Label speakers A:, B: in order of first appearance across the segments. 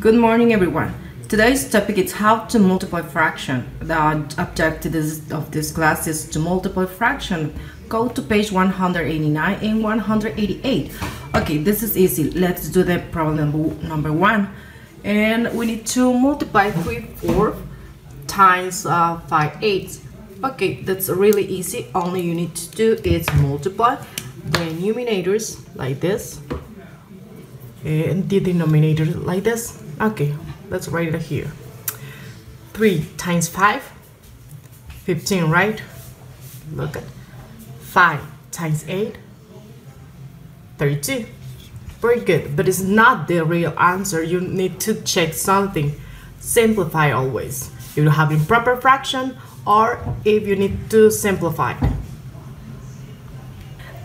A: Good morning, everyone. Today's topic is how to multiply fraction. The objective of this class is to multiply fraction. Go to page 189 and 188. Okay, this is easy. Let's do the problem number, one. And we need to multiply 3 4 times uh, 5 eighths. Okay, that's really easy. Only you need to do is multiply the numerators like this and the denominator like this okay let's write it here. 3 times 5 15 right? Look at 5 times 8 32 very good but it's not the real answer. You need to check something. Simplify always. If you have improper fraction or if you need to simplify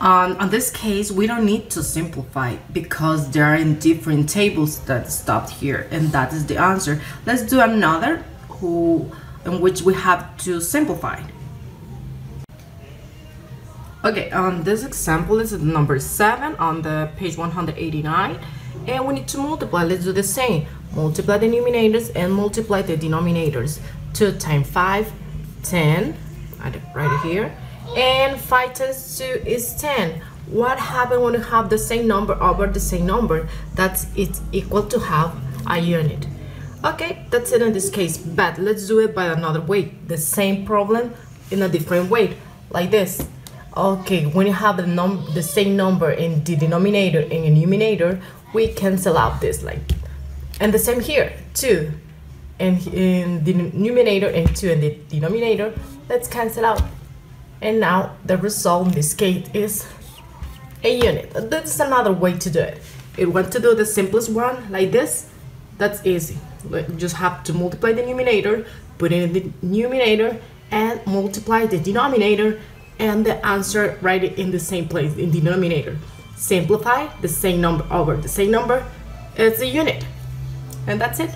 A: um, on this case, we don't need to simplify because they are in different tables that stopped here and that is the answer. Let's do another who in which we have to simplify. Okay, um, this example is number 7 on the page 189 and we need to multiply. Let's do the same. Multiply the numerators and multiply the denominators. 2 times 5, 10, right here and 5 times 2 is 10 what happens when you have the same number over the same number? That's it's equal to half a unit. Okay that's it in this case but let's do it by another way. The same problem in a different way like this. Okay when you have the num the same number in the denominator and the numerator we cancel out this like and the same here 2 and in the numerator and 2 in the denominator. Let's cancel out and now the result in this case is a unit. This is another way to do it. You want to do the simplest one like this, that's easy. You just have to multiply the numerator, put in the numerator, and multiply the denominator, and the answer write it in the same place, in the denominator. Simplify the same number over the same number, it's a unit. And that's it.